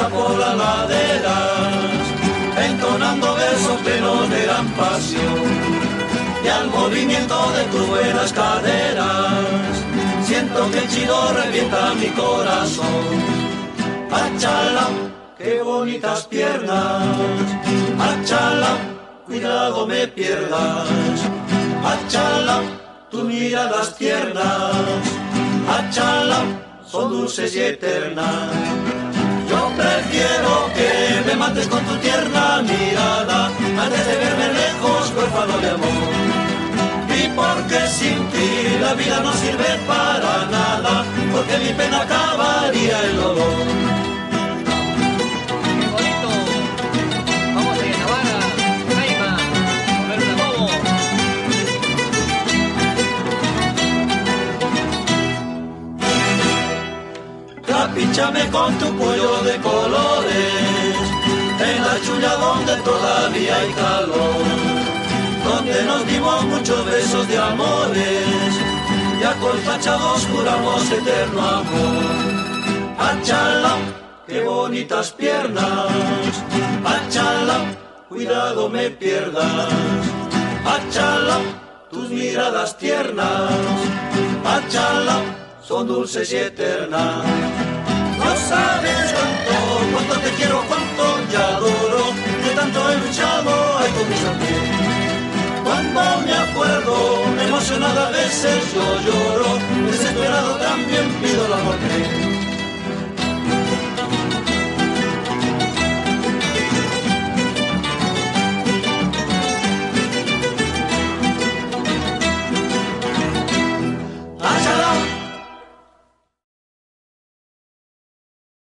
por las laderas, entonando versos plenos de gran pasión. Y al movimiento de tus buenas caderas, siento que el chido revienta mi corazón. Achala, qué bonitas piernas, achala, cuidado me pierdas, achala, tus miradas tiernas, achala, son dulces y eternas. De amor. Y porque sin ti la vida no sirve para nada, porque mi pena acabaría el dolor. Capíchame con tu pollo de colores, en la chulla donde todavía hay calor, muchos besos de amores, y acolpachados juramos eterno amor. Achala, qué bonitas piernas, achala, cuidado me pierdas, achala, tus miradas tiernas, achala, son dulces y eternas. No sabes cuánto, cuánto te quiero, cuánto te adoro, que tanto he luchado ay con mi sangre. Cuando me acuerdo, emocionada a veces yo lloro, desesperado también pido la muerte.